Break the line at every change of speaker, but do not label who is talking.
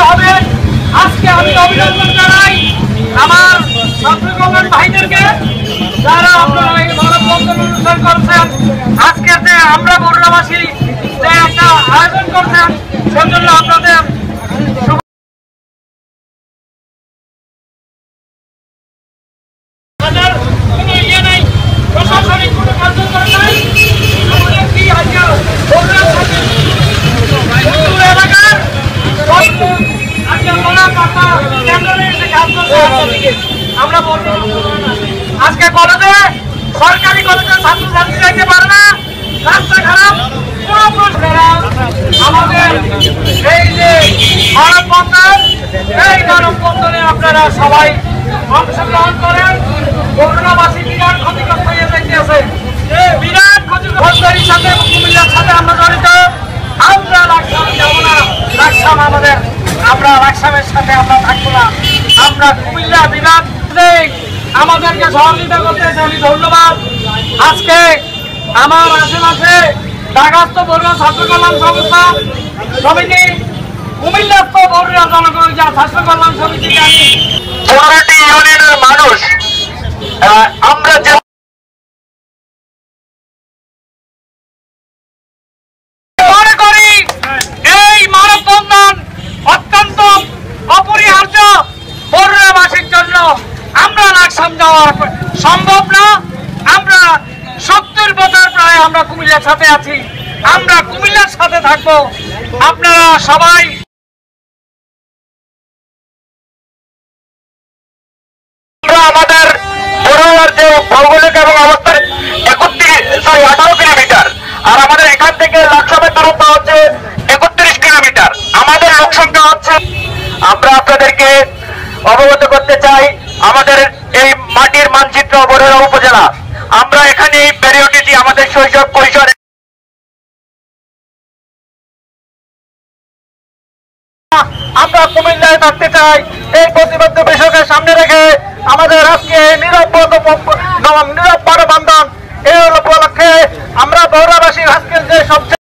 শুরু হবে। আজকে আমি অভিনন্দন জানাই আমার ছাত্রকর্মী ভাইদেরকে, যারা আপনারা এই মানব বন্ধন অনুষ্ঠান করছেন। আজকে যে আমরা বরুণাবাসী যে একটা আয়োজন করছেন আজকে কলেজে সরকারি কলেজে ছাত্রছাত্রী যাইতে পারে না। রাস্তা খারাপ আমাদের এই যে এই সবাই করেন। বিরাট বিরাট সাথে কুমিল্লার সাথে আমরা জড়িত। আমাদের, আমরা সাথে আমরা থাকব না। আমরা কুমিল্লা বিভাগ আমাদেরকে সহযোগিতা করতেছে আমি ধন্যবাদ। আজকে আমার আশেপাশে ঢাকাস্থ বরুয়া ছাত্র কল্যাণ সংস্থা সমিতি, কুমিল্লাস্থ বরুয়া জনগণ ছাত্র কল্যাণ সমিতিকে আমি
মানুষ।
সম্ভব না। আমরা সত্তর বছর প্রায় আমরা কুমিল্লার সাথে আছি। আমরা কুমিল্লার সাথে থাকব। আপনারা সবাই
আমাদের যে এবং অবস্থান কিলোমিটার। আর আমাদের এখান থেকে কিলোমিটার। আমাদের হচ্ছে আমরা আপনাদেরকে আমরা এখানে এই প্যারিয়ডিটি আমাদের শৈশব কৈশোর
আমরা কুমিল্লায় থাকতে চাই। এই প্রতিবদ্ধ বিষয়কে সামনে রেখে আমাদের আজকে নীরব নীরব মানববন্ধন এই উপলক্ষে আমরা বৌরাবাসী আজকের যে সব